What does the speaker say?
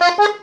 Bye.